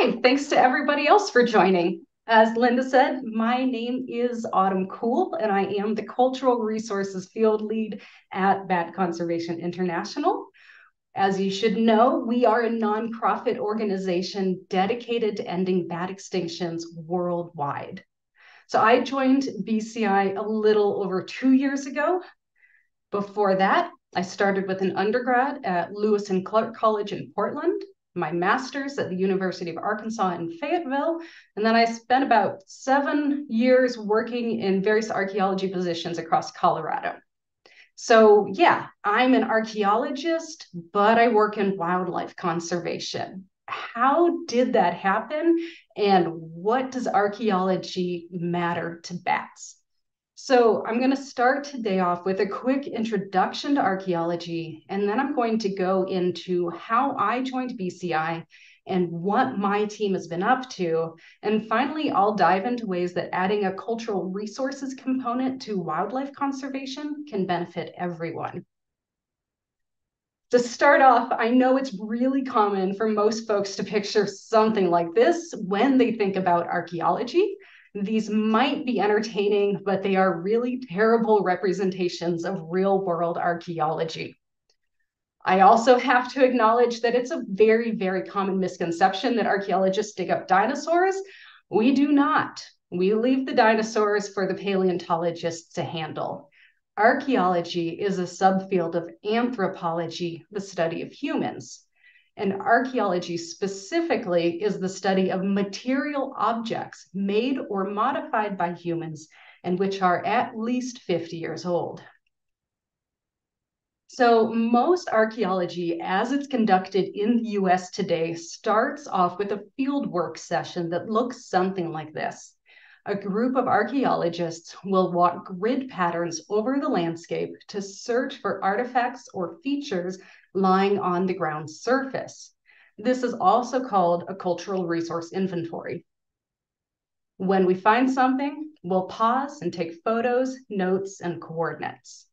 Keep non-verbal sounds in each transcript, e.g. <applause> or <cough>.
Hi, thanks to everybody else for joining. As Linda said, my name is Autumn Cool, and I am the Cultural Resources Field Lead at Bat Conservation International. As you should know, we are a nonprofit organization dedicated to ending bat extinctions worldwide. So I joined BCI a little over two years ago. Before that, I started with an undergrad at Lewis and Clark College in Portland, my master's at the University of Arkansas in Fayetteville, and then I spent about seven years working in various archaeology positions across Colorado. So, yeah, I'm an archaeologist, but I work in wildlife conservation. How did that happen? And what does archaeology matter to bats? So I'm going to start today off with a quick introduction to archaeology, and then I'm going to go into how I joined BCI and what my team has been up to. And finally, I'll dive into ways that adding a cultural resources component to wildlife conservation can benefit everyone. To start off, I know it's really common for most folks to picture something like this when they think about archaeology. These might be entertaining, but they are really terrible representations of real world archaeology. I also have to acknowledge that it's a very, very common misconception that archaeologists dig up dinosaurs. We do not. We leave the dinosaurs for the paleontologists to handle. Archaeology is a subfield of anthropology, the study of humans. And archaeology specifically is the study of material objects made or modified by humans and which are at least 50 years old. So, most archaeology, as it's conducted in the US today, starts off with a fieldwork session that looks something like this. A group of archaeologists will walk grid patterns over the landscape to search for artifacts or features lying on the ground surface. This is also called a cultural resource inventory. When we find something, we'll pause and take photos, notes, and coordinates.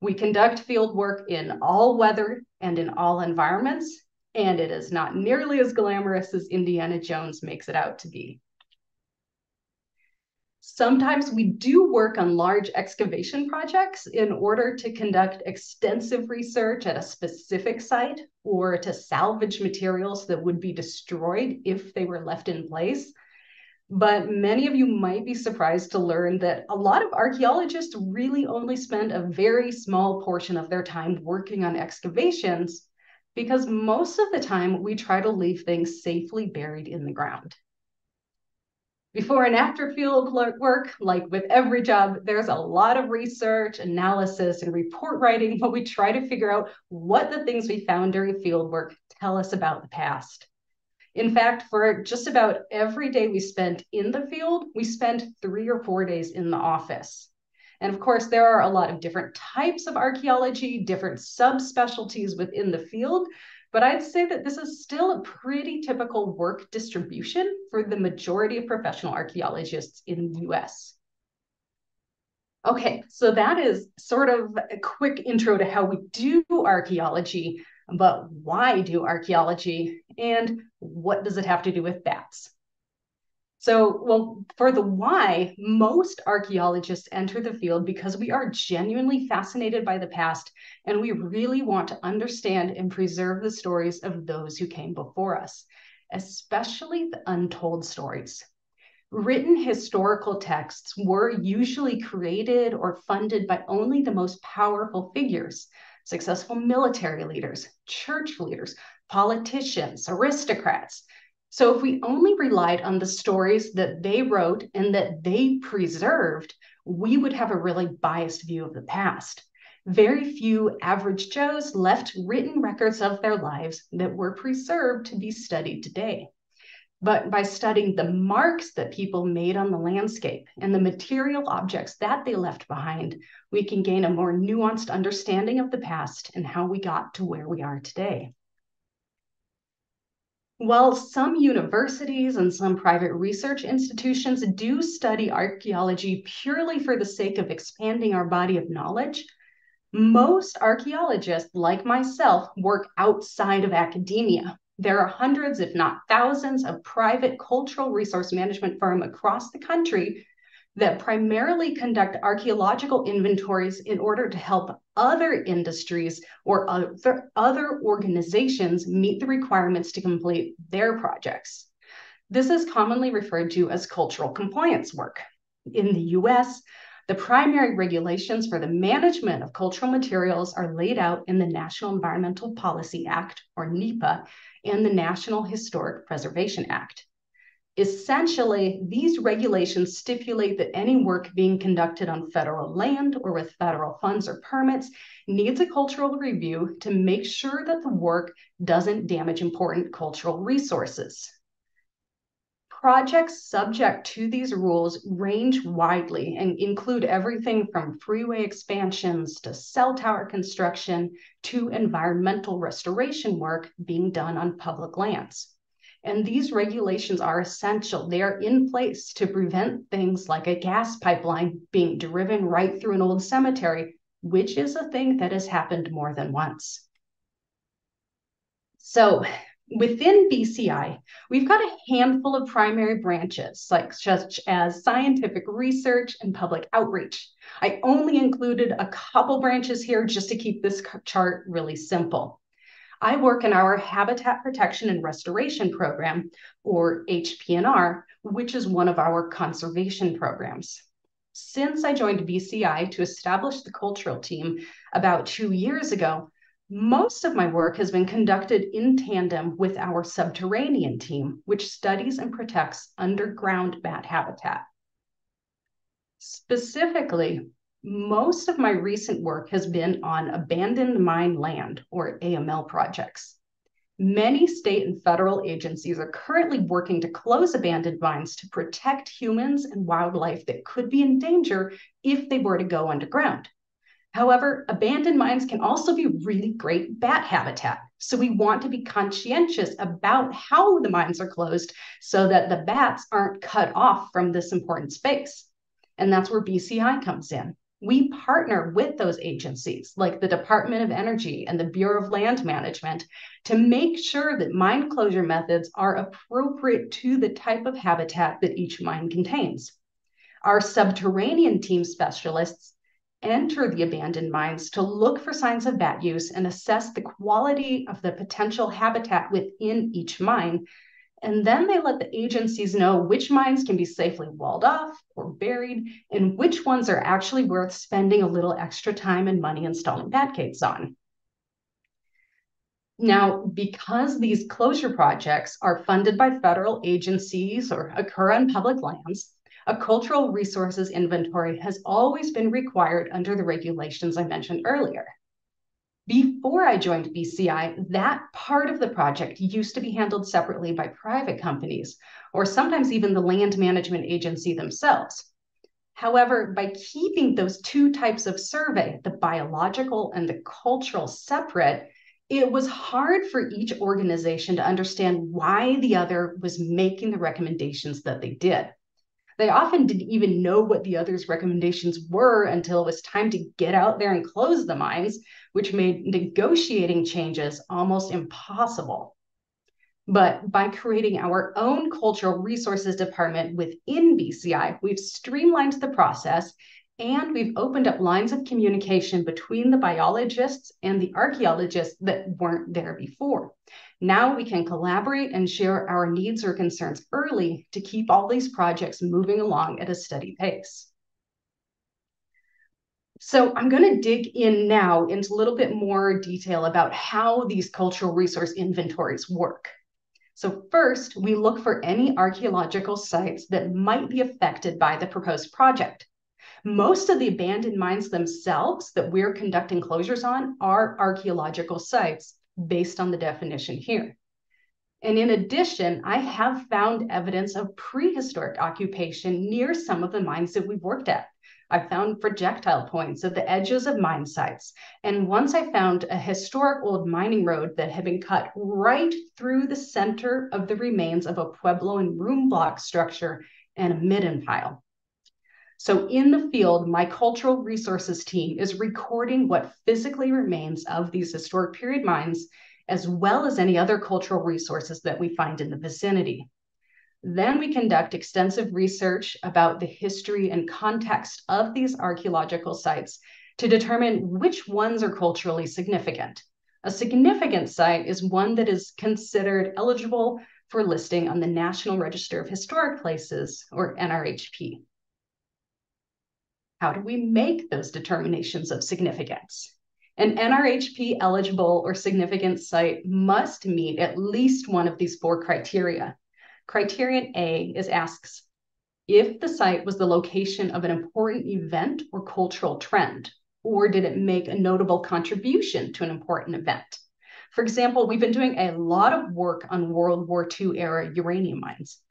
We conduct field work in all weather and in all environments, and it is not nearly as glamorous as Indiana Jones makes it out to be. Sometimes we do work on large excavation projects in order to conduct extensive research at a specific site or to salvage materials that would be destroyed if they were left in place. But many of you might be surprised to learn that a lot of archaeologists really only spend a very small portion of their time working on excavations because most of the time we try to leave things safely buried in the ground. Before and after field work, like with every job, there's a lot of research, analysis, and report writing, but we try to figure out what the things we found during field work tell us about the past. In fact, for just about every day we spent in the field, we spent three or four days in the office. And of course, there are a lot of different types of archaeology, different subspecialties within the field. But I'd say that this is still a pretty typical work distribution for the majority of professional archaeologists in the US. Okay, so that is sort of a quick intro to how we do archaeology, but why do archaeology and what does it have to do with bats? So, well, for the why, most archaeologists enter the field because we are genuinely fascinated by the past and we really want to understand and preserve the stories of those who came before us, especially the untold stories. Written historical texts were usually created or funded by only the most powerful figures, successful military leaders, church leaders, politicians, aristocrats. So if we only relied on the stories that they wrote and that they preserved, we would have a really biased view of the past. Very few average Joes left written records of their lives that were preserved to be studied today. But by studying the marks that people made on the landscape and the material objects that they left behind, we can gain a more nuanced understanding of the past and how we got to where we are today. While some universities and some private research institutions do study archaeology purely for the sake of expanding our body of knowledge, most archaeologists, like myself, work outside of academia. There are hundreds, if not thousands, of private cultural resource management firms across the country that primarily conduct archaeological inventories in order to help other industries or other, other organizations meet the requirements to complete their projects. This is commonly referred to as cultural compliance work. In the US, the primary regulations for the management of cultural materials are laid out in the National Environmental Policy Act, or NEPA, and the National Historic Preservation Act. Essentially, these regulations stipulate that any work being conducted on federal land or with federal funds or permits needs a cultural review to make sure that the work doesn't damage important cultural resources. Projects subject to these rules range widely and include everything from freeway expansions to cell tower construction to environmental restoration work being done on public lands. And these regulations are essential. They are in place to prevent things like a gas pipeline being driven right through an old cemetery, which is a thing that has happened more than once. So within BCI, we've got a handful of primary branches, like such as scientific research and public outreach. I only included a couple branches here just to keep this chart really simple. I work in our Habitat Protection and Restoration Program, or HPNR, which is one of our conservation programs. Since I joined BCI to establish the cultural team about two years ago, most of my work has been conducted in tandem with our subterranean team, which studies and protects underground bat habitat. Specifically, most of my recent work has been on abandoned mine land, or AML projects. Many state and federal agencies are currently working to close abandoned mines to protect humans and wildlife that could be in danger if they were to go underground. However, abandoned mines can also be really great bat habitat. So we want to be conscientious about how the mines are closed so that the bats aren't cut off from this important space. And that's where BCI comes in. We partner with those agencies like the Department of Energy and the Bureau of Land Management to make sure that mine closure methods are appropriate to the type of habitat that each mine contains. Our subterranean team specialists enter the abandoned mines to look for signs of bat use and assess the quality of the potential habitat within each mine. And then they let the agencies know which mines can be safely walled off or buried, and which ones are actually worth spending a little extra time and money installing bat gates on. Now, because these closure projects are funded by federal agencies or occur on public lands, a cultural resources inventory has always been required under the regulations I mentioned earlier. Before I joined BCI, that part of the project used to be handled separately by private companies, or sometimes even the land management agency themselves. However, by keeping those two types of survey, the biological and the cultural separate, it was hard for each organization to understand why the other was making the recommendations that they did. They often didn't even know what the other's recommendations were until it was time to get out there and close the mines, which made negotiating changes almost impossible. But by creating our own cultural resources department within BCI, we've streamlined the process and we've opened up lines of communication between the biologists and the archaeologists that weren't there before. Now we can collaborate and share our needs or concerns early to keep all these projects moving along at a steady pace. So I'm going to dig in now into a little bit more detail about how these cultural resource inventories work. So first, we look for any archaeological sites that might be affected by the proposed project. Most of the abandoned mines themselves that we're conducting closures on are archaeological sites, based on the definition here. And in addition, I have found evidence of prehistoric occupation near some of the mines that we've worked at. I found projectile points at the edges of mine sites. And once I found a historic old mining road that had been cut right through the center of the remains of a Puebloan room block structure and a midden pile. So in the field, my cultural resources team is recording what physically remains of these historic period mines as well as any other cultural resources that we find in the vicinity. Then we conduct extensive research about the history and context of these archaeological sites to determine which ones are culturally significant. A significant site is one that is considered eligible for listing on the National Register of Historic Places, or NRHP. How do we make those determinations of significance? An NRHP eligible or significant site must meet at least one of these four criteria. Criterion A is asks if the site was the location of an important event or cultural trend, or did it make a notable contribution to an important event? For example, we've been doing a lot of work on World War II era uranium mines.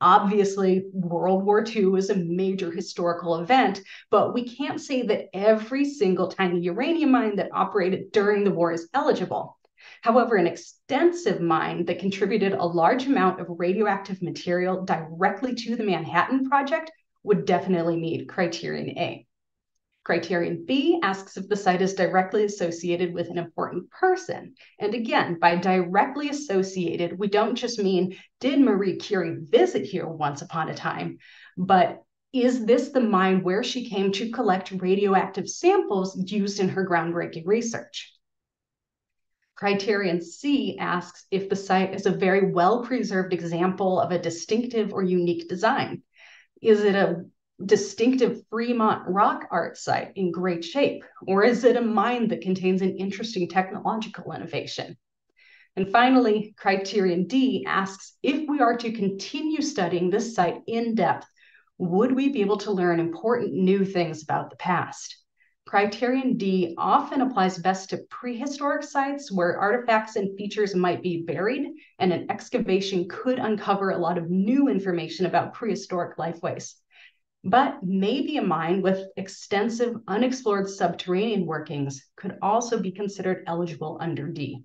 Obviously, World War II was a major historical event, but we can't say that every single tiny uranium mine that operated during the war is eligible. However, an extensive mine that contributed a large amount of radioactive material directly to the Manhattan Project would definitely meet criterion A. Criterion B asks if the site is directly associated with an important person. And again, by directly associated, we don't just mean did Marie Curie visit here once upon a time, but is this the mine where she came to collect radioactive samples used in her groundbreaking research? Criterion C asks if the site is a very well preserved example of a distinctive or unique design. Is it a distinctive Fremont rock art site in great shape? Or is it a mine that contains an interesting technological innovation? And finally, criterion D asks if we are to continue studying this site in depth, would we be able to learn important new things about the past? Criterion D often applies best to prehistoric sites where artifacts and features might be buried, and an excavation could uncover a lot of new information about prehistoric lifeways but maybe a mine with extensive unexplored subterranean workings could also be considered eligible under D.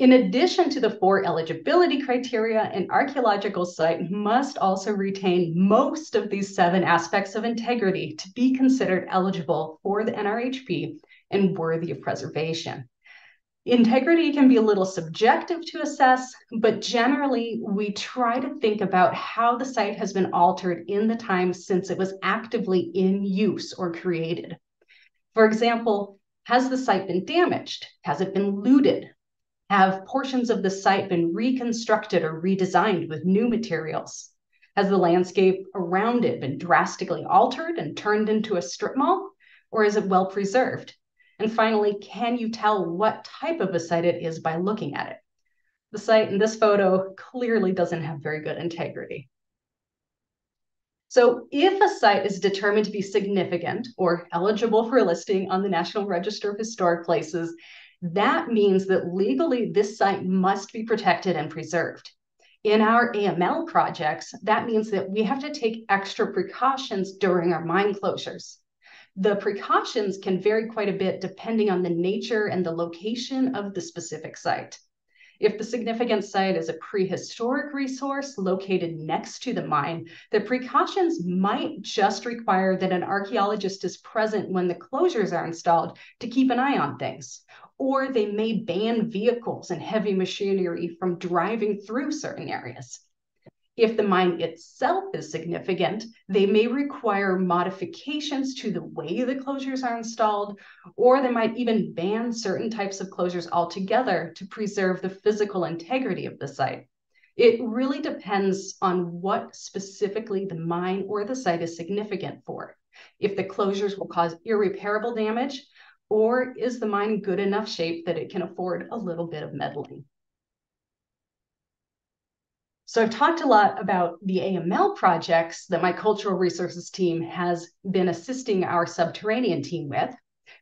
In addition to the four eligibility criteria, an archaeological site must also retain most of these seven aspects of integrity to be considered eligible for the NRHP and worthy of preservation. Integrity can be a little subjective to assess, but generally we try to think about how the site has been altered in the time since it was actively in use or created. For example, has the site been damaged? Has it been looted? Have portions of the site been reconstructed or redesigned with new materials? Has the landscape around it been drastically altered and turned into a strip mall? Or is it well preserved? And finally, can you tell what type of a site it is by looking at it? The site in this photo clearly doesn't have very good integrity. So if a site is determined to be significant or eligible for listing on the National Register of Historic Places, that means that legally this site must be protected and preserved. In our AML projects, that means that we have to take extra precautions during our mine closures. The precautions can vary quite a bit depending on the nature and the location of the specific site. If the significant site is a prehistoric resource located next to the mine, the precautions might just require that an archaeologist is present when the closures are installed to keep an eye on things. Or they may ban vehicles and heavy machinery from driving through certain areas. If the mine itself is significant, they may require modifications to the way the closures are installed, or they might even ban certain types of closures altogether to preserve the physical integrity of the site. It really depends on what specifically the mine or the site is significant for. If the closures will cause irreparable damage, or is the mine good enough shape that it can afford a little bit of meddling? So I've talked a lot about the AML projects that my cultural resources team has been assisting our subterranean team with.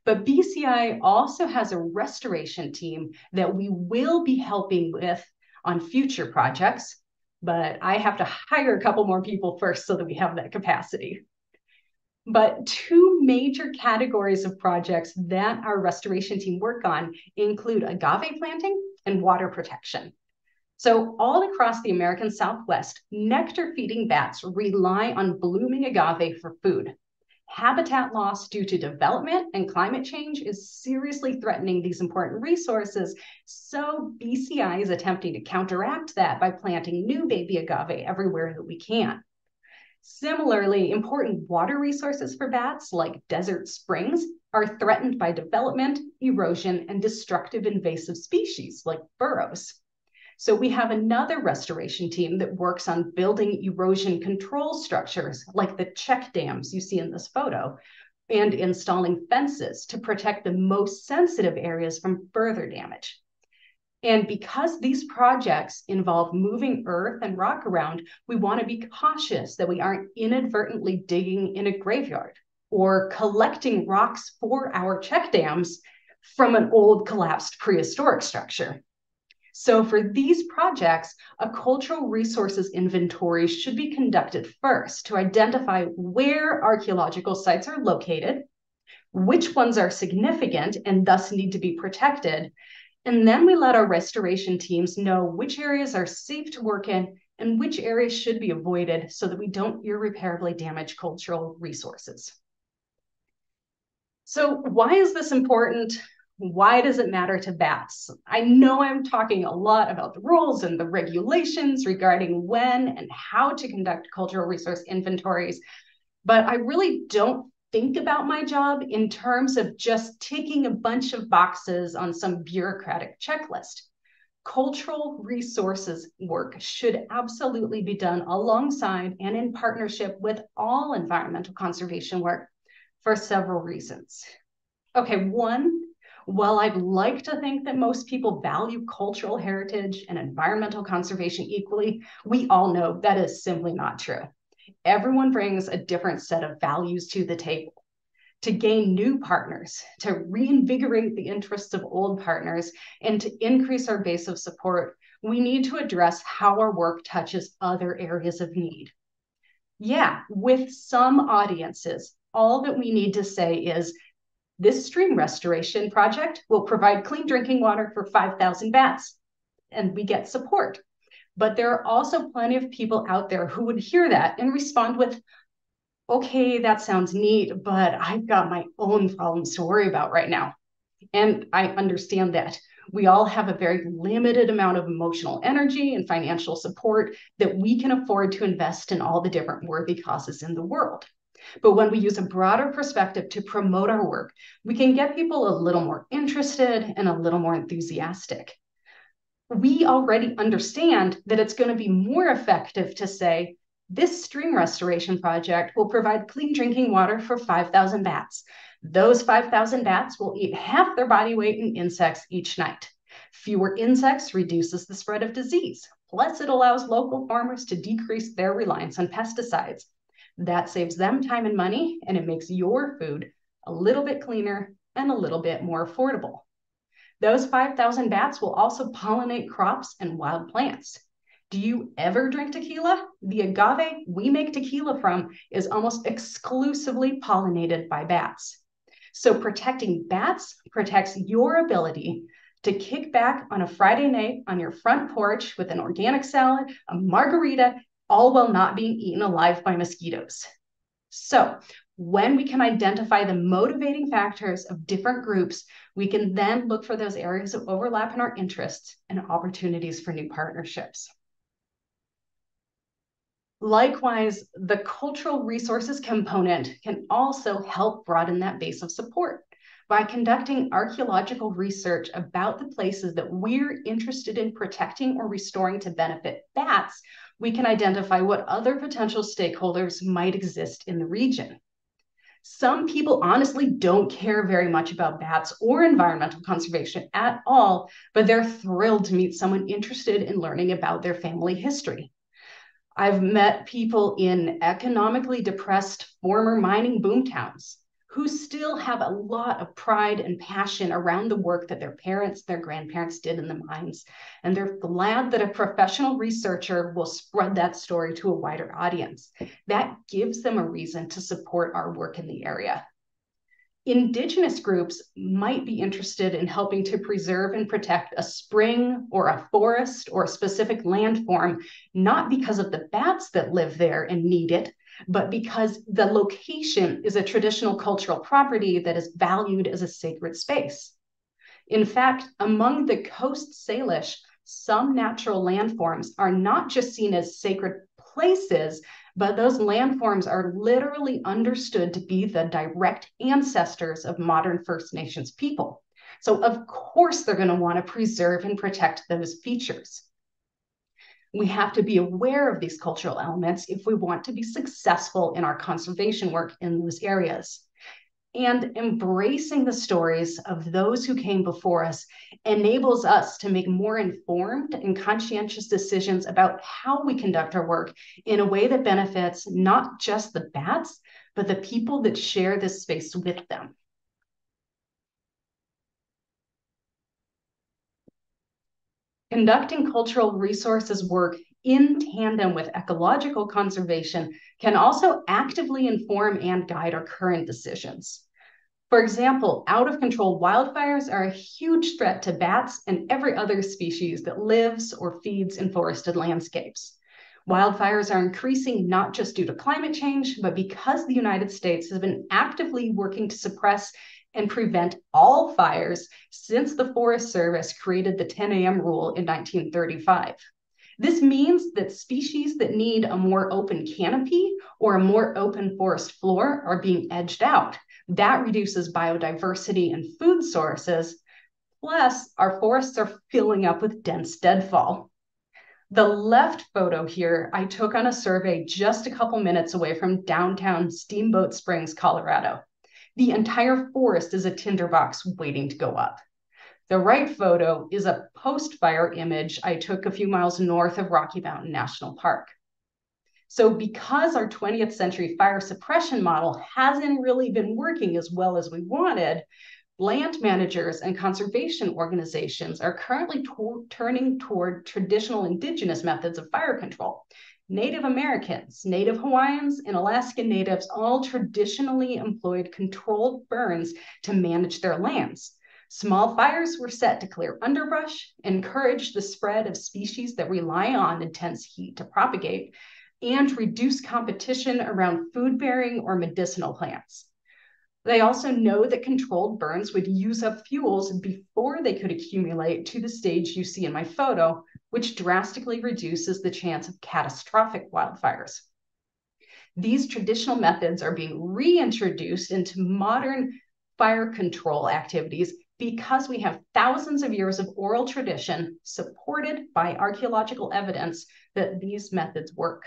But BCI also has a restoration team that we will be helping with on future projects. But I have to hire a couple more people first so that we have that capacity. But two major categories of projects that our restoration team work on include agave planting and water protection. So all across the American Southwest, nectar feeding bats rely on blooming agave for food. Habitat loss due to development and climate change is seriously threatening these important resources. So BCI is attempting to counteract that by planting new baby agave everywhere that we can. Similarly, important water resources for bats, like desert springs, are threatened by development, erosion, and destructive invasive species like burros. So we have another restoration team that works on building erosion control structures like the check dams you see in this photo and installing fences to protect the most sensitive areas from further damage. And because these projects involve moving earth and rock around, we want to be cautious that we aren't inadvertently digging in a graveyard or collecting rocks for our check dams from an old collapsed prehistoric structure. So for these projects, a cultural resources inventory should be conducted first to identify where archaeological sites are located, which ones are significant and thus need to be protected. And then we let our restoration teams know which areas are safe to work in and which areas should be avoided so that we don't irreparably damage cultural resources. So why is this important? Why does it matter to bats? I know I'm talking a lot about the rules and the regulations regarding when and how to conduct cultural resource inventories, but I really don't think about my job in terms of just ticking a bunch of boxes on some bureaucratic checklist. Cultural resources work should absolutely be done alongside and in partnership with all environmental conservation work for several reasons. Okay, one, while I'd like to think that most people value cultural heritage and environmental conservation equally, we all know that is simply not true. Everyone brings a different set of values to the table. To gain new partners, to reinvigorate the interests of old partners, and to increase our base of support, we need to address how our work touches other areas of need. Yeah, with some audiences, all that we need to say is this stream restoration project will provide clean drinking water for 5,000 bats, and we get support. But there are also plenty of people out there who would hear that and respond with, okay, that sounds neat, but I've got my own problems to worry about right now. And I understand that. We all have a very limited amount of emotional energy and financial support that we can afford to invest in all the different worthy causes in the world. But when we use a broader perspective to promote our work, we can get people a little more interested and a little more enthusiastic. We already understand that it's going to be more effective to say, this stream restoration project will provide clean drinking water for 5,000 bats. Those 5,000 bats will eat half their body weight in insects each night. Fewer insects reduces the spread of disease. Plus, it allows local farmers to decrease their reliance on pesticides. That saves them time and money, and it makes your food a little bit cleaner and a little bit more affordable. Those 5,000 bats will also pollinate crops and wild plants. Do you ever drink tequila? The agave we make tequila from is almost exclusively pollinated by bats. So protecting bats protects your ability to kick back on a Friday night on your front porch with an organic salad, a margarita, all while not being eaten alive by mosquitoes. So, when we can identify the motivating factors of different groups, we can then look for those areas of overlap in our interests and opportunities for new partnerships. Likewise, the cultural resources component can also help broaden that base of support by conducting archaeological research about the places that we're interested in protecting or restoring to benefit bats we can identify what other potential stakeholders might exist in the region. Some people honestly don't care very much about bats or environmental conservation at all, but they're thrilled to meet someone interested in learning about their family history. I've met people in economically depressed former mining boomtowns who still have a lot of pride and passion around the work that their parents, their grandparents did in the mines. And they're glad that a professional researcher will spread that story to a wider audience. That gives them a reason to support our work in the area. Indigenous groups might be interested in helping to preserve and protect a spring or a forest or a specific landform, not because of the bats that live there and need it, but because the location is a traditional cultural property that is valued as a sacred space. In fact, among the Coast Salish, some natural landforms are not just seen as sacred places, but those landforms are literally understood to be the direct ancestors of modern First Nations people. So, of course, they're going to want to preserve and protect those features. We have to be aware of these cultural elements if we want to be successful in our conservation work in those areas. And embracing the stories of those who came before us enables us to make more informed and conscientious decisions about how we conduct our work in a way that benefits not just the bats, but the people that share this space with them. Conducting cultural resources work in tandem with ecological conservation can also actively inform and guide our current decisions. For example, out of control wildfires are a huge threat to bats and every other species that lives or feeds in forested landscapes. Wildfires are increasing not just due to climate change, but because the United States has been actively working to suppress and prevent all fires since the Forest Service created the 10 a.m. rule in 1935. This means that species that need a more open canopy or a more open forest floor are being edged out. That reduces biodiversity and food sources. Plus, our forests are filling up with dense deadfall. The left photo here I took on a survey just a couple minutes away from downtown Steamboat Springs, Colorado. The entire forest is a tinderbox waiting to go up. The right photo is a post-fire image I took a few miles north of Rocky Mountain National Park. So because our 20th century fire suppression model hasn't really been working as well as we wanted, land managers and conservation organizations are currently turning toward traditional indigenous methods of fire control. Native Americans, Native Hawaiians, and Alaskan Natives all traditionally employed controlled burns to manage their lands. Small fires were set to clear underbrush, encourage the spread of species that rely on intense heat to propagate, and reduce competition around food bearing or medicinal plants. They also know that controlled burns would use up fuels before they could accumulate to the stage you see in my photo, which drastically reduces the chance of catastrophic wildfires. These traditional methods are being reintroduced into modern fire control activities because we have thousands of years of oral tradition supported by archaeological evidence that these methods work.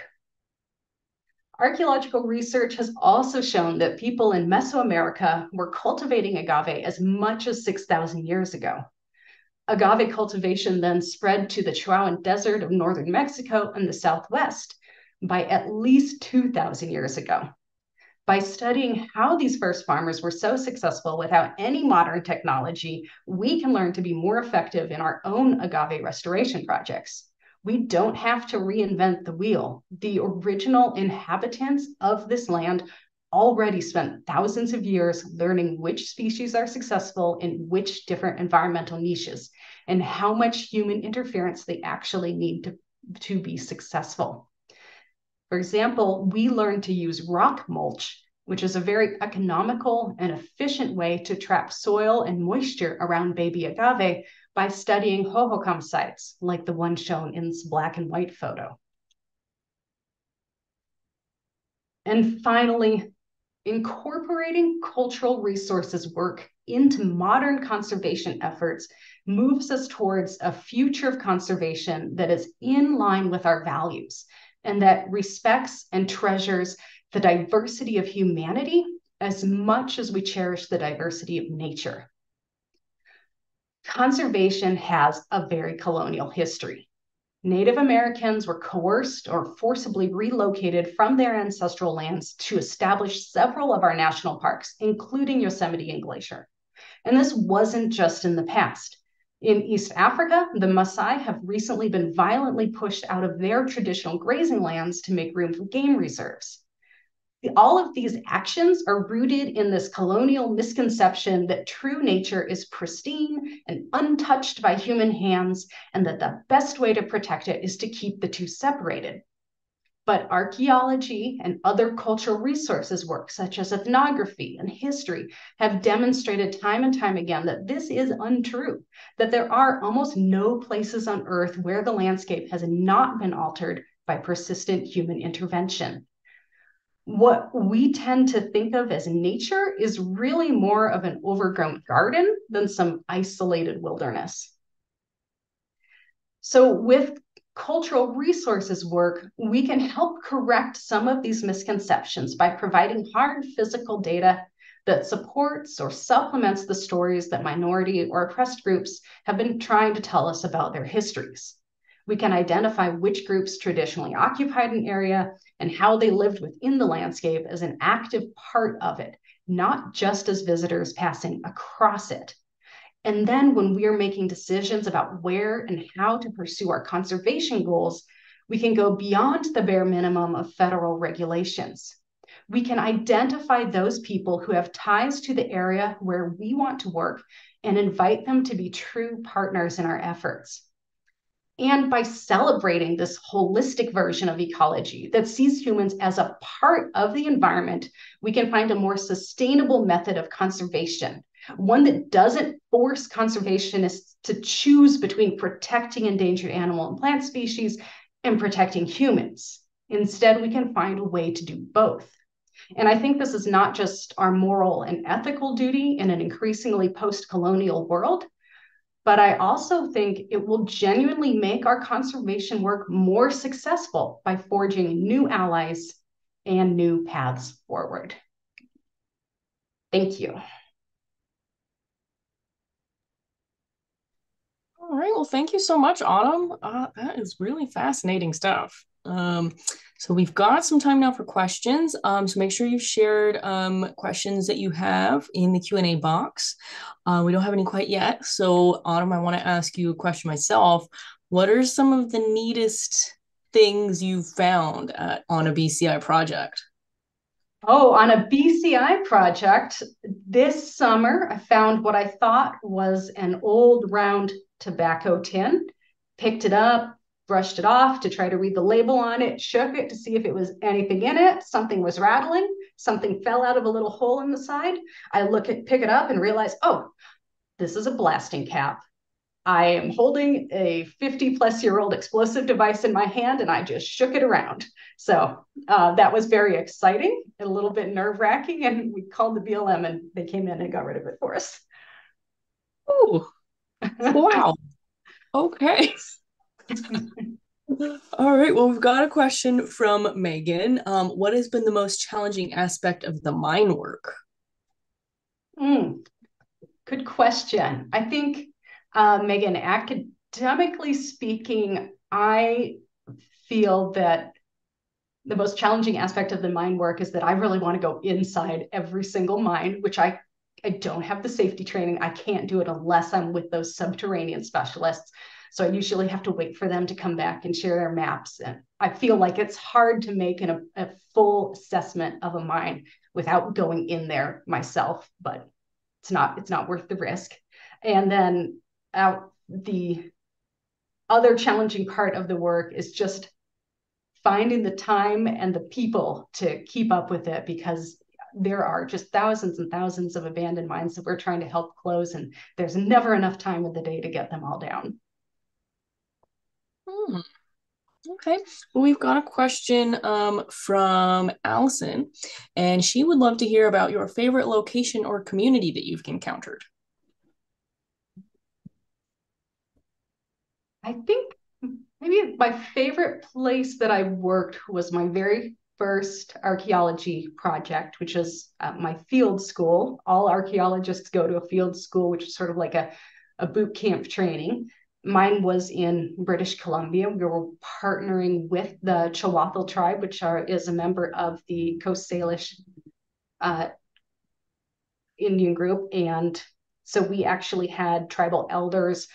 Archaeological research has also shown that people in Mesoamerica were cultivating agave as much as 6,000 years ago. Agave cultivation then spread to the Chihuahuan Desert of northern Mexico and the Southwest by at least 2,000 years ago. By studying how these first farmers were so successful without any modern technology, we can learn to be more effective in our own agave restoration projects we don't have to reinvent the wheel. The original inhabitants of this land already spent thousands of years learning which species are successful in which different environmental niches and how much human interference they actually need to, to be successful. For example, we learned to use rock mulch, which is a very economical and efficient way to trap soil and moisture around baby agave by studying hohokam sites like the one shown in this black and white photo. And finally, incorporating cultural resources work into modern conservation efforts moves us towards a future of conservation that is in line with our values and that respects and treasures the diversity of humanity as much as we cherish the diversity of nature conservation has a very colonial history. Native Americans were coerced or forcibly relocated from their ancestral lands to establish several of our national parks, including Yosemite and Glacier. And this wasn't just in the past. In East Africa, the Maasai have recently been violently pushed out of their traditional grazing lands to make room for game reserves all of these actions are rooted in this colonial misconception that true nature is pristine and untouched by human hands, and that the best way to protect it is to keep the two separated. But archaeology and other cultural resources work, such as ethnography and history, have demonstrated time and time again that this is untrue, that there are almost no places on Earth where the landscape has not been altered by persistent human intervention. What we tend to think of as nature is really more of an overgrown garden than some isolated wilderness. So, with cultural resources work, we can help correct some of these misconceptions by providing hard physical data that supports or supplements the stories that minority or oppressed groups have been trying to tell us about their histories. We can identify which groups traditionally occupied an area and how they lived within the landscape as an active part of it, not just as visitors passing across it. And then when we're making decisions about where and how to pursue our conservation goals, we can go beyond the bare minimum of federal regulations. We can identify those people who have ties to the area where we want to work and invite them to be true partners in our efforts. And by celebrating this holistic version of ecology that sees humans as a part of the environment, we can find a more sustainable method of conservation one that doesn't force conservationists to choose between protecting endangered animal and plant species and protecting humans. Instead, we can find a way to do both. And I think this is not just our moral and ethical duty in an increasingly post colonial world, but I also think it will genuinely make our conservation work more successful by forging new allies and new paths forward. Thank you. All right. Well, thank you so much, Autumn. Uh, that is really fascinating stuff. Um, so we've got some time now for questions. Um, so make sure you've shared um, questions that you have in the Q&A box. Uh, we don't have any quite yet. So Autumn, I want to ask you a question myself. What are some of the neatest things you've found at, on a BCI project? Oh, on a BCI project this summer, I found what I thought was an old round tobacco tin, picked it up, brushed it off to try to read the label on it, shook it to see if it was anything in it. Something was rattling, something fell out of a little hole in the side. I look at pick it up and realize, oh, this is a blasting cap. I am holding a 50 plus year old explosive device in my hand and I just shook it around. So uh, that was very exciting and a little bit nerve wracking. And we called the BLM and they came in and got rid of it for us. Oh, wow. okay. All right. Well, we've got a question from Megan. Um, what has been the most challenging aspect of the mine work? Mm, good question. I think, uh, Megan, academically speaking, I feel that the most challenging aspect of the mine work is that I really want to go inside every single mine, which I I don't have the safety training. I can't do it unless I'm with those subterranean specialists. So I usually have to wait for them to come back and share their maps. And I feel like it's hard to make an, a, full assessment of a mine without going in there myself, but it's not it's not worth the risk. And then out the other challenging part of the work is just finding the time and the people to keep up with it because there are just thousands and thousands of abandoned mines that we're trying to help close, and there's never enough time in the day to get them all down. Hmm. Okay. Well, we've got a question um, from Allison, and she would love to hear about your favorite location or community that you've encountered. I think maybe my favorite place that I worked was my very first archaeology project, which is uh, my field school. All archaeologists go to a field school, which is sort of like a, a boot camp training. Mine was in British Columbia. We were partnering with the Chawathil tribe, which are, is a member of the Coast Salish uh, Indian group. And so we actually had tribal elders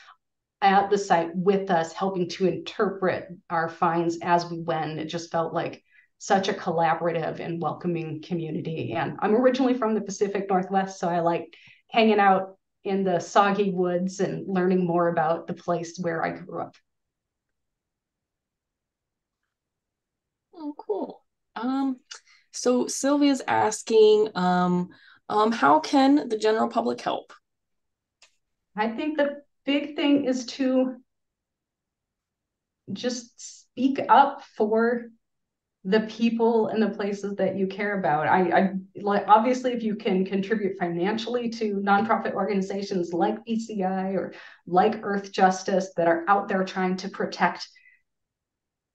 at the site with us, helping to interpret our finds as we went. It just felt like such a collaborative and welcoming community. And I'm originally from the Pacific Northwest, so I like hanging out in the soggy woods and learning more about the place where I grew up. Oh, cool. Um, so Sylvia's asking, um, um, how can the general public help? I think the big thing is to just speak up for the people and the places that you care about. I, I obviously if you can contribute financially to nonprofit organizations like BCI or like Earthjustice that are out there trying to protect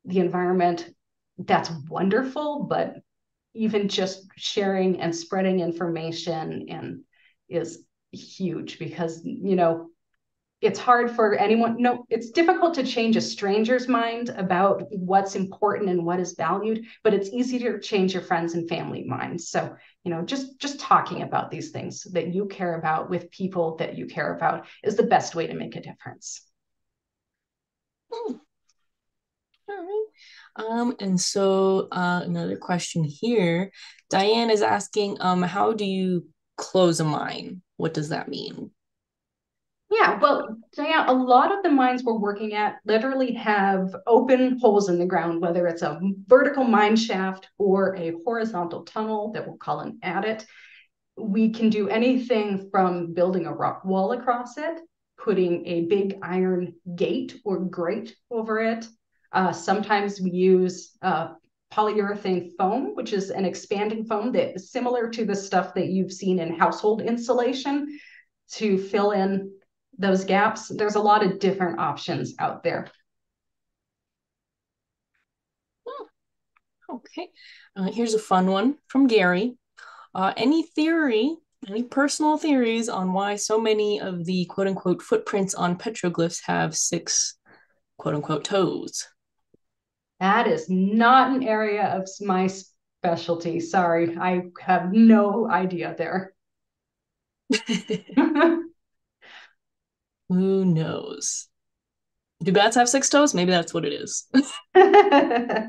the environment, that's wonderful. But even just sharing and spreading information and is huge because you know it's hard for anyone no it's difficult to change a stranger's mind about what's important and what is valued but it's easy to change your friends and family minds. So you know just just talking about these things that you care about with people that you care about is the best way to make a difference. Hmm. all right. Um, and so uh, another question here. Diane is asking um, how do you close a mine? What does that mean yeah, well, Diane, a lot of the mines we're working at literally have open holes in the ground, whether it's a vertical mine shaft or a horizontal tunnel that we'll call an adit. We can do anything from building a rock wall across it, putting a big iron gate or grate over it. Uh, sometimes we use uh, polyurethane foam, which is an expanding foam that is similar to the stuff that you've seen in household insulation to fill in those gaps. There's a lot of different options out there. Oh, okay, uh, here's a fun one from Gary. Uh, any theory, any personal theories on why so many of the quote unquote footprints on petroglyphs have six quote unquote toes? That is not an area of my specialty. Sorry, I have no idea there. <laughs> <laughs> Who knows? Do bats have six toes? Maybe that's what it is. You're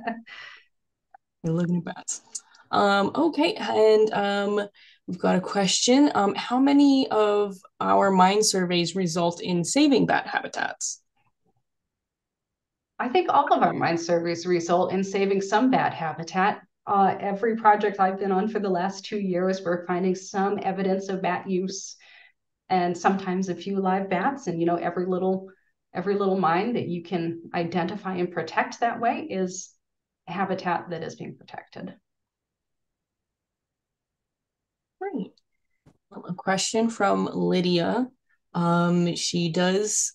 looking at bats. Um, okay, and um, we've got a question. Um, how many of our mine surveys result in saving bat habitats? I think all of our mine surveys result in saving some bat habitat. Uh, every project I've been on for the last two years, we're finding some evidence of bat use and sometimes a few live bats and you know every little every little mine that you can identify and protect that way is habitat that is being protected. Great. A question from lydia. Um, she does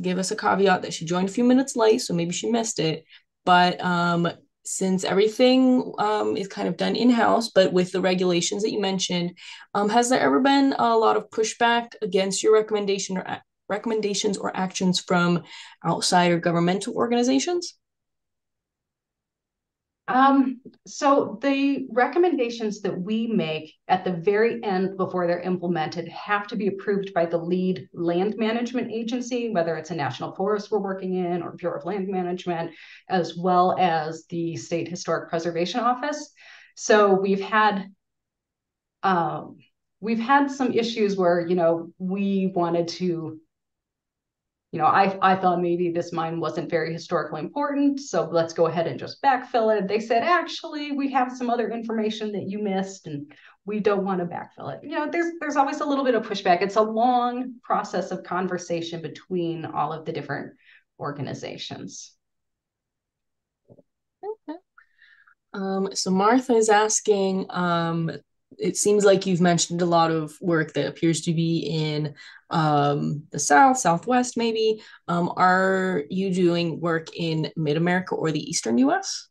give us a caveat that she joined a few minutes late so maybe she missed it but um, since everything um, is kind of done in house, but with the regulations that you mentioned, um, has there ever been a lot of pushback against your recommendation or recommendations or actions from outside or governmental organizations? Um, so the recommendations that we make at the very end before they're implemented have to be approved by the lead land management agency, whether it's a national forest we're working in or Bureau of Land Management, as well as the State Historic Preservation Office. So we've had um, we've had some issues where you know we wanted to you know, I, I thought maybe this mine wasn't very historically important, so let's go ahead and just backfill it. They said, actually, we have some other information that you missed and we don't want to backfill it. You know, there's there's always a little bit of pushback. It's a long process of conversation between all of the different organizations. Okay. Um, so Martha is asking, um, it seems like you've mentioned a lot of work that appears to be in um, the South, Southwest, maybe. Um, are you doing work in Mid America or the Eastern US?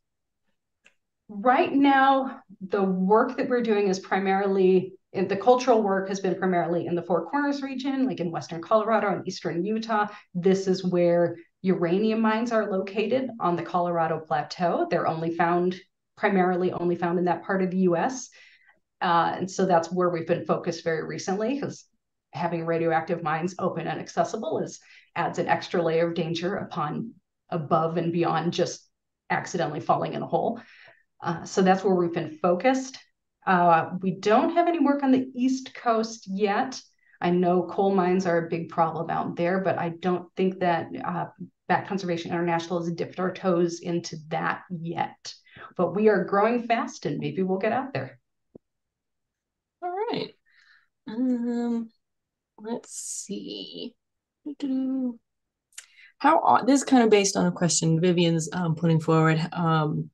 Right now, the work that we're doing is primarily in the cultural work has been primarily in the Four Corners region, like in Western Colorado and Eastern Utah. This is where uranium mines are located on the Colorado Plateau. They're only found primarily only found in that part of the US. Uh, and so that's where we've been focused very recently because having radioactive mines open and accessible is adds an extra layer of danger upon above and beyond just accidentally falling in a hole. Uh, so that's where we've been focused. Uh, we don't have any work on the East Coast yet. I know coal mines are a big problem out there, but I don't think that uh, Bat Conservation International has dipped our toes into that yet. but we are growing fast and maybe we'll get out there. Right. Um, let's see. How this is kind of based on a question Vivian's um, putting forward. Um,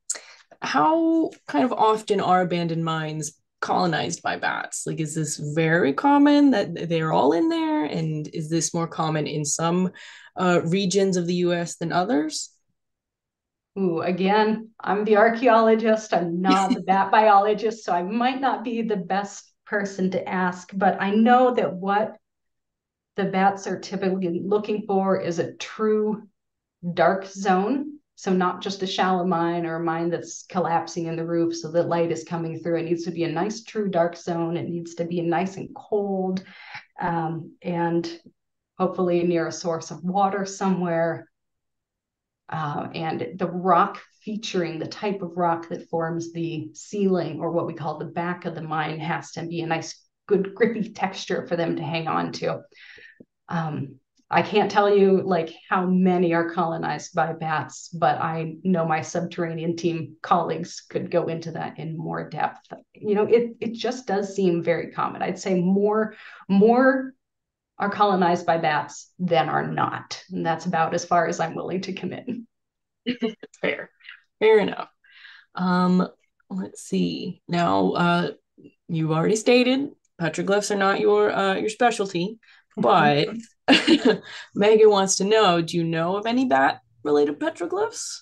how kind of often are abandoned mines colonized by bats? Like, is this very common that they're all in there? And is this more common in some uh, regions of the US than others? Ooh, again, I'm the archaeologist. I'm not the <laughs> bat biologist, so I might not be the best person to ask, but I know that what the bats are typically looking for is a true dark zone so not just a shallow mine or a mine that's collapsing in the roof so that light is coming through. It needs to be a nice true dark zone. It needs to be nice and cold um, and hopefully near a source of water somewhere. Uh, and the rock featuring the type of rock that forms the ceiling or what we call the back of the mine has to be a nice good grippy texture for them to hang on to. Um, I can't tell you like how many are colonized by bats, but I know my subterranean team colleagues could go into that in more depth. You know, it it just does seem very common. I'd say more more are colonized by bats than are not. And that's about as far as I'm willing to commit. <laughs> Fair. Fair enough. Um, let's see. Now uh you've already stated petroglyphs are not your uh your specialty, but <laughs> Megan wants to know Do you know of any bat related petroglyphs?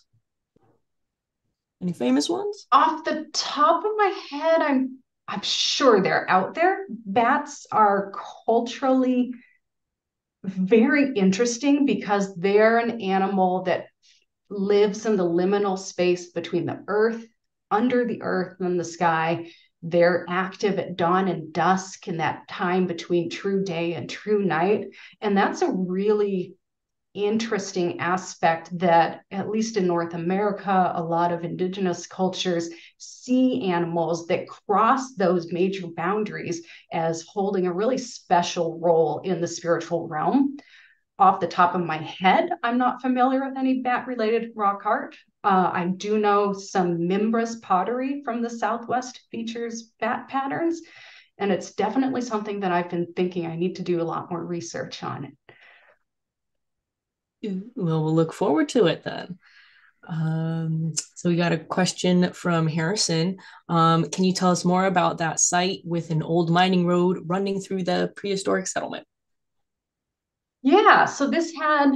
Any famous ones? Off the top of my head, I'm I'm sure they're out there. Bats are culturally very interesting because they're an animal that lives in the liminal space between the earth, under the earth, and the sky. They're active at dawn and dusk in that time between true day and true night. And that's a really interesting aspect that, at least in North America, a lot of indigenous cultures see animals that cross those major boundaries as holding a really special role in the spiritual realm off the top of my head, I'm not familiar with any bat related rock art. Uh, I do know some Mimbres pottery from the Southwest features bat patterns, and it's definitely something that I've been thinking I need to do a lot more research on. Well, we'll look forward to it then. Um, so we got a question from Harrison. Um, can you tell us more about that site with an old mining road running through the prehistoric settlement? Yeah, so this had,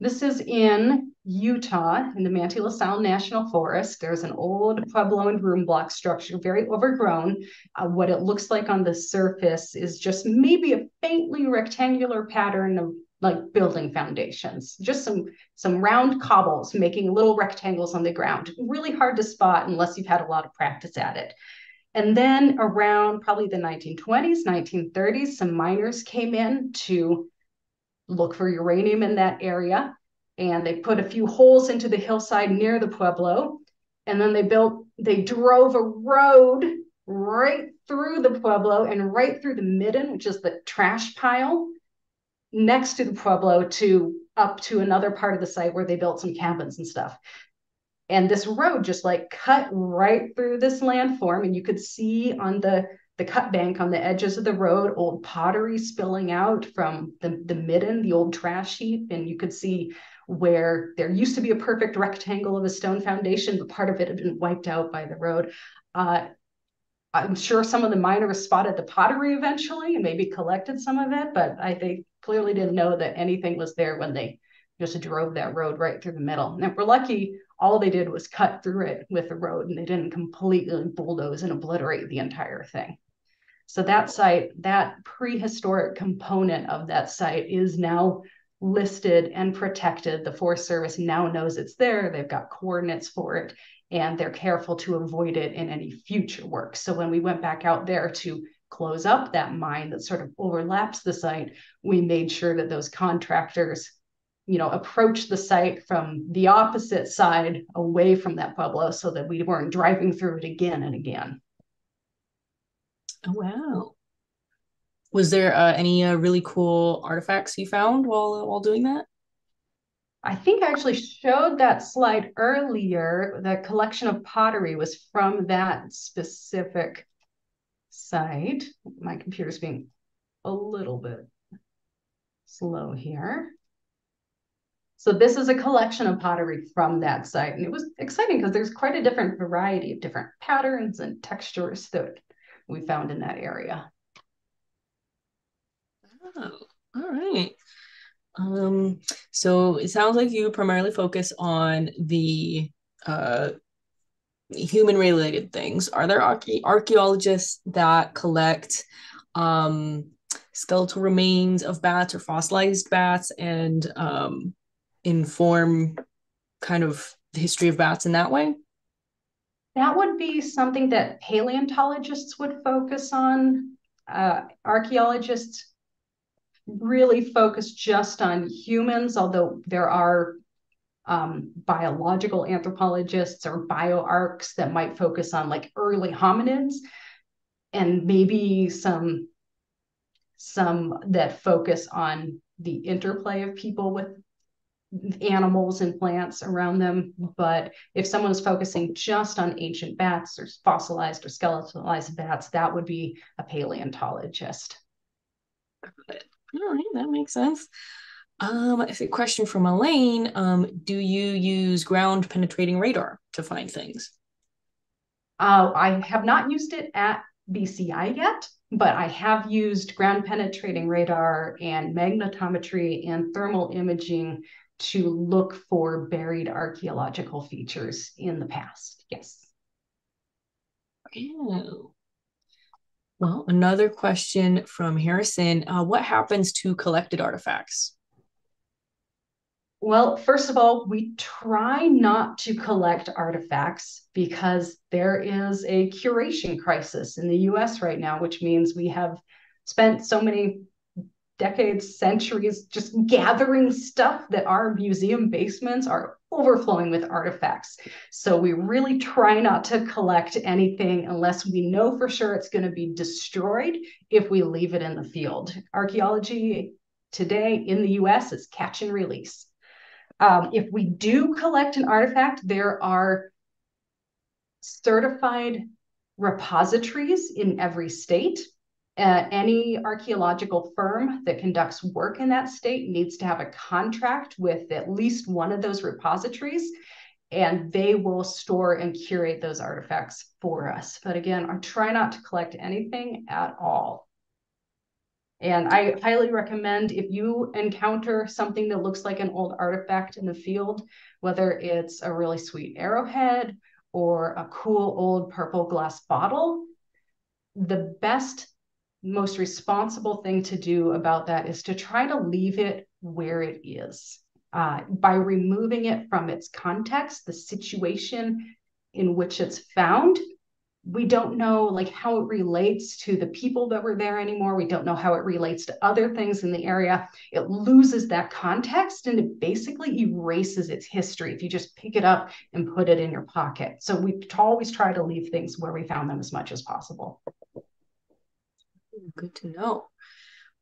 this is in Utah in the Manti La National Forest. There's an old Pueblo and room block structure, very overgrown. Uh, what it looks like on the surface is just maybe a faintly rectangular pattern of like building foundations, just some some round cobbles making little rectangles on the ground. Really hard to spot unless you've had a lot of practice at it. And then around probably the 1920s, 1930s, some miners came in to look for uranium in that area. And they put a few holes into the hillside near the Pueblo. And then they built, they drove a road right through the Pueblo and right through the midden, which is the trash pile next to the Pueblo to up to another part of the site where they built some cabins and stuff and this road just like cut right through this landform and you could see on the the cut bank on the edges of the road old pottery spilling out from the, the midden the old trash heap and you could see where there used to be a perfect rectangle of a stone foundation but part of it had been wiped out by the road. Uh, i'm sure some of the miners spotted the pottery eventually and maybe collected some of it but i they clearly didn't know that anything was there when they just drove that road right through the middle. And if we're lucky all they did was cut through it with the road and they didn't completely bulldoze and obliterate the entire thing. So that site, that prehistoric component of that site is now listed and protected. The Forest Service now knows it's there. They've got coordinates for it and they're careful to avoid it in any future work. So when we went back out there to close up that mine that sort of overlaps the site, we made sure that those contractors you know, approach the site from the opposite side away from that pueblo so that we weren't driving through it again and again. Oh, wow. Was there uh, any uh, really cool artifacts you found while uh, while doing that? I think I actually showed that slide earlier. The collection of pottery was from that specific site. My computer's being a little bit slow here. So this is a collection of pottery from that site. And it was exciting because there's quite a different variety of different patterns and textures that we found in that area. Oh, all right. Um, so it sounds like you primarily focus on the uh, human related things. Are there archae- archaeologists that collect um, skeletal remains of bats or fossilized bats and um, inform kind of the history of bats in that way? That would be something that paleontologists would focus on. Uh, archaeologists really focus just on humans, although there are um, biological anthropologists or bioarchs that might focus on like early hominids and maybe some some that focus on the interplay of people with animals and plants around them. But if someone is focusing just on ancient bats or fossilized or skeletalized bats, that would be a paleontologist. All right, that makes sense. Um, it's a question from Elaine. Um, do you use ground penetrating radar to find things? Uh, I have not used it at BCI yet, but I have used ground penetrating radar and magnetometry and thermal imaging to look for buried archaeological features in the past. Yes. Oh. Well, another question from Harrison. Uh, what happens to collected artifacts? Well, first of all, we try not to collect artifacts because there is a curation crisis in the US right now, which means we have spent so many decades, centuries, just gathering stuff that our museum basements are overflowing with artifacts. So we really try not to collect anything unless we know for sure it's going to be destroyed if we leave it in the field. Archaeology today in the US is catch and release. Um, if we do collect an artifact, there are certified repositories in every state uh, any archaeological firm that conducts work in that state needs to have a contract with at least one of those repositories, and they will store and curate those artifacts for us. But again, I try not to collect anything at all. And I highly recommend if you encounter something that looks like an old artifact in the field, whether it's a really sweet arrowhead or a cool old purple glass bottle, the best most responsible thing to do about that is to try to leave it where it is. Uh, by removing it from its context, the situation in which it's found, we don't know like how it relates to the people that were there anymore. We don't know how it relates to other things in the area. It loses that context and it basically erases its history if you just pick it up and put it in your pocket. So we always try to leave things where we found them as much as possible. Good to know.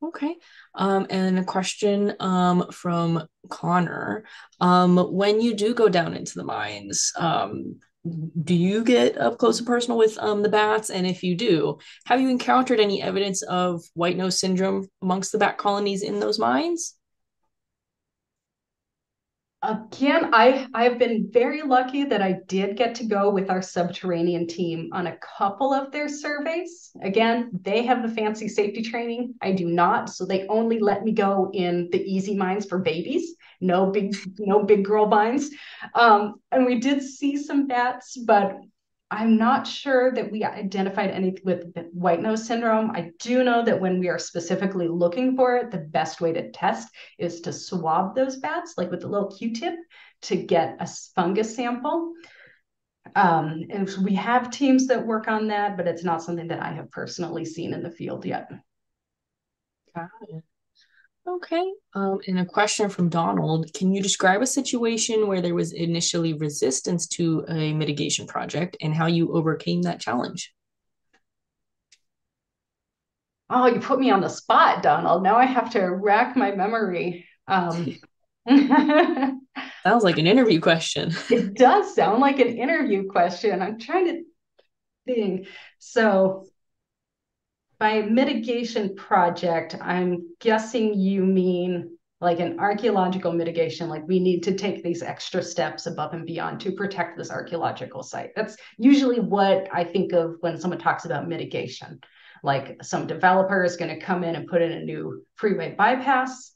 Okay. Um, and a question um, from Connor. Um, when you do go down into the mines, um, do you get up close and personal with um, the bats? And if you do, have you encountered any evidence of white nose syndrome amongst the bat colonies in those mines? Again, I I've been very lucky that I did get to go with our subterranean team on a couple of their surveys. Again, they have the fancy safety training. I do not, so they only let me go in the easy mines for babies. No big no big girl mines. Um, and we did see some bats, but I'm not sure that we identified any with white nose syndrome. I do know that when we are specifically looking for it, the best way to test is to swab those bats, like with a little Q-tip, to get a fungus sample. Um, and we have teams that work on that, but it's not something that I have personally seen in the field yet. Got it. Okay. Um, and a question from Donald Can you describe a situation where there was initially resistance to a mitigation project and how you overcame that challenge? Oh, you put me on the spot, Donald. Now I have to rack my memory. Um, <laughs> Sounds like an interview question. <laughs> it does sound like an interview question. I'm trying to think. So, by mitigation project, I'm guessing you mean like an archaeological mitigation, like we need to take these extra steps above and beyond to protect this archaeological site. That's usually what I think of when someone talks about mitigation. Like some developer is going to come in and put in a new freeway bypass,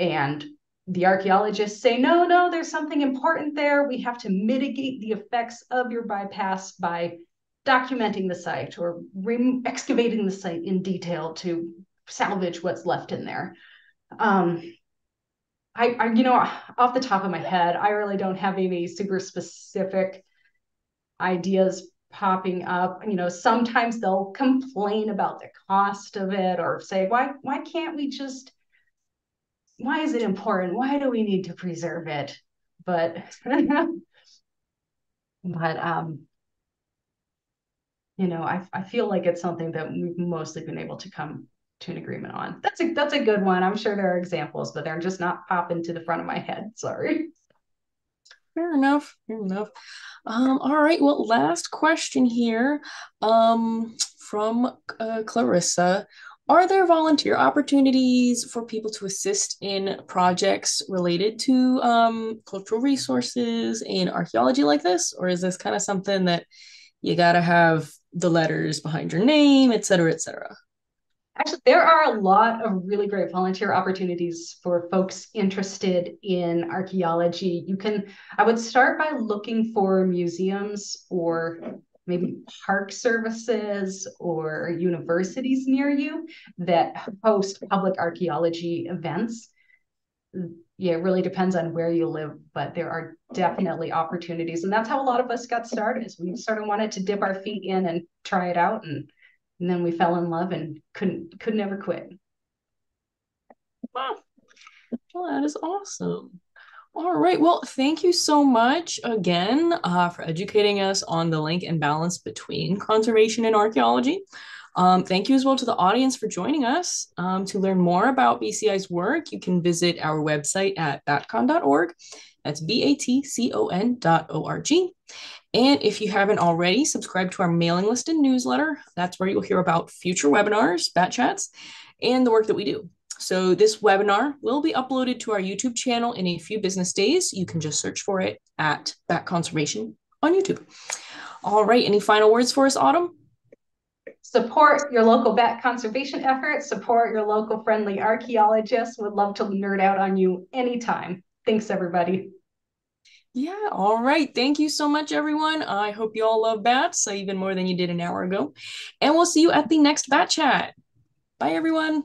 and the archaeologists say, no, no, there's something important there. We have to mitigate the effects of your bypass by documenting the site or re- excavating the site in detail to salvage what's left in there. Um, I, I, you know, off the top of my head, I really don't have any super specific ideas popping up. You know, sometimes they'll complain about the cost of it or say, why, why can't we just, why is it important? Why do we need to preserve it? But, <laughs> but, um, you know, I, I feel like it's something that we've mostly been able to come to an agreement on. That's a that's a good one. I'm sure there are examples, but they're just not popping to the front of my head. <laughs> Sorry. Fair enough. Fair enough. Um, all right. Well, last question here um, from uh, Clarissa. Are there volunteer opportunities for people to assist in projects related to um, cultural resources and archaeology like this? Or is this kind of something that you got to have the letters behind your name, et cetera, et cetera? Actually, there are a lot of really great volunteer opportunities for folks interested in archaeology. You can, I would start by looking for museums or maybe park services or universities near you that host public archaeology events. Yeah, it really depends on where you live, but there are definitely opportunities. And that's how a lot of us got started is we sort of wanted to dip our feet in and try it out and and then we fell in love and couldn't could never quit. Wow. Well, that is awesome. All right. Well, thank you so much again uh, for educating us on the link and balance between conservation and archaeology. Um, thank you as well to the audience for joining us. Um, to learn more about BCI's work, you can visit our website at batcon.org. That's B A T C O N dot O R G. And if you haven't already, subscribe to our mailing list and newsletter. That's where you'll hear about future webinars, bat chats, and the work that we do. So this webinar will be uploaded to our YouTube channel in a few business days. You can just search for it at Bat Conservation on YouTube. All right, any final words for us, Autumn? Support your local bat conservation efforts, support your local friendly archaeologists. Would love to nerd out on you anytime. Thanks, everybody. Yeah, all right. Thank you so much, everyone. I hope you all love bats uh, even more than you did an hour ago. And we'll see you at the next Bat Chat. Bye, everyone.